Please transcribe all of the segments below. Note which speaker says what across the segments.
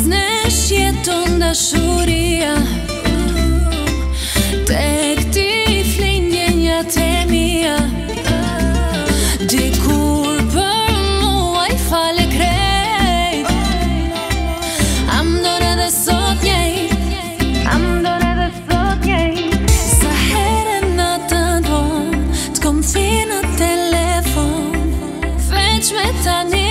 Speaker 1: Snash jeton da shuria Te ti flinjen ja te mia Decouple mon wifi le crée I'm not at the socket I'm not at the socket saher en natant Confiné au téléphone French withanisane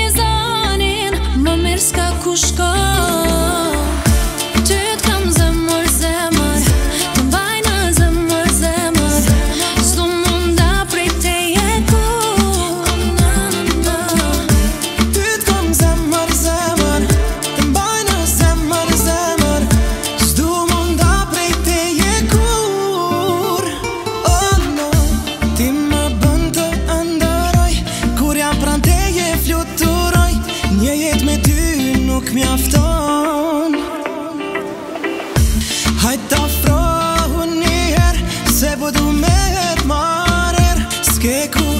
Speaker 2: nuk mjafton Hajt të afrohu njëher Se budu po me jetë marer Ske ku